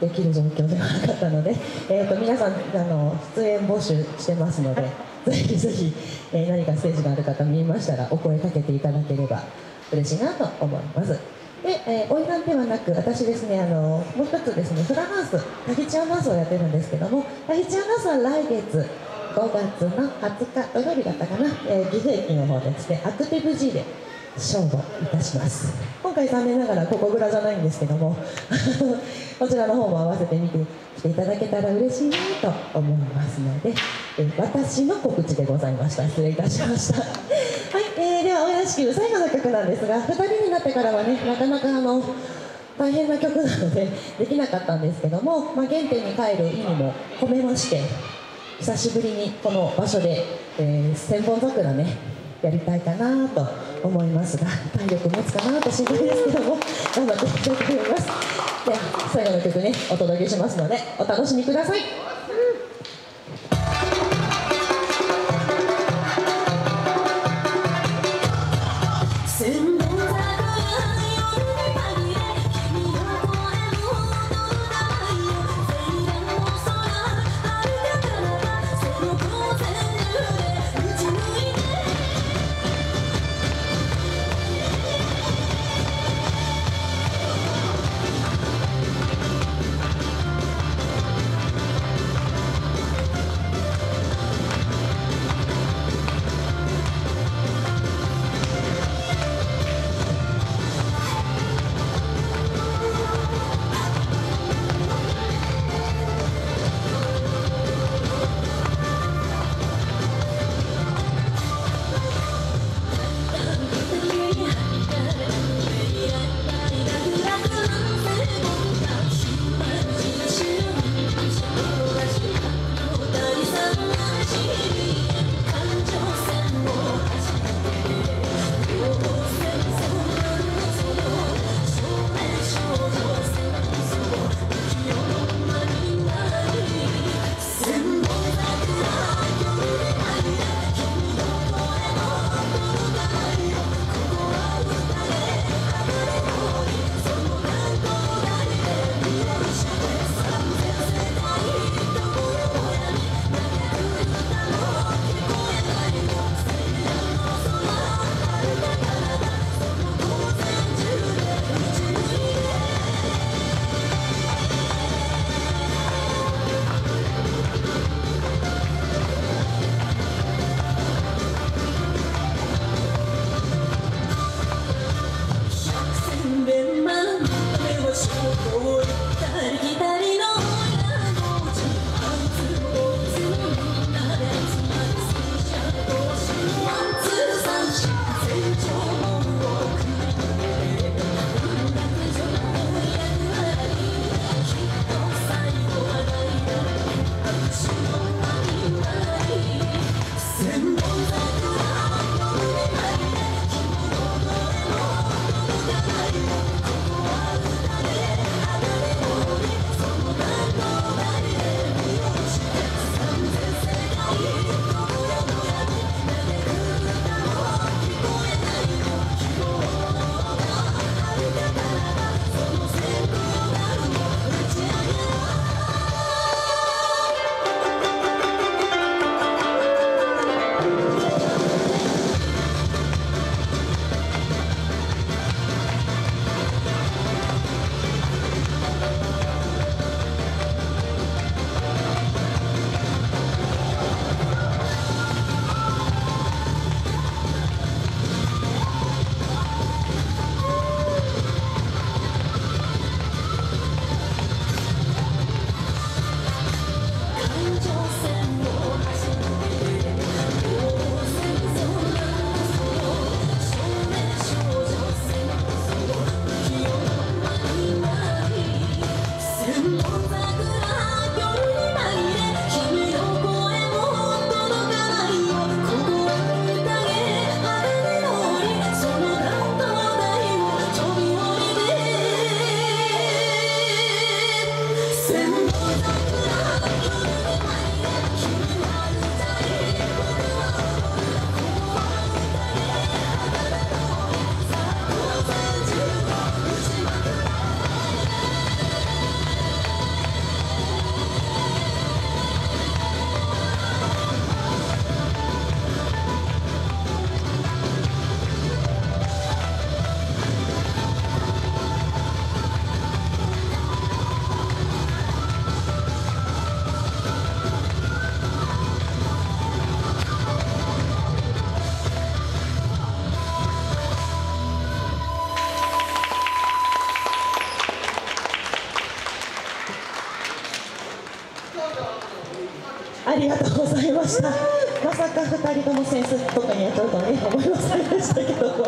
できる状況ではなかったので、えー、と皆さんあの出演募集してますのでぜひぜひ、えー何かステージがある方見えましたらお声かけていただければ嬉しいなと思います。で、えー、おいなんではなく私ですねあのもう一つですねフラダンスタヒチアンダンスをやってるんですけどもタヒチアンダンスは来月5月の20日土曜日だったかな、えー岐阜駅の方でですねアクティブ G で勝負いたします。今回残念ながらここぐらじゃないんですけども こちらの方も合わせて見てきていただけたら嬉しいなと思いますので、え私の告知でございました。失礼いたしました。はい、えーではお屋敷最後の曲なんですが2人になってからはねなかなかあの大変な曲なのでできなかったんですけども、まあ、原点に帰る意味も込めまして久しぶりにこの場所で、えー千本桜ねやりたいかなと思いますが体力持つかなと心配ですけども頑張っていきたいと思います。では最後の曲ねお届けしますのでお楽しみください。ありがとうございました。まさか2人ともセンスとかにやっちゃうとはね思いませんでしたけども。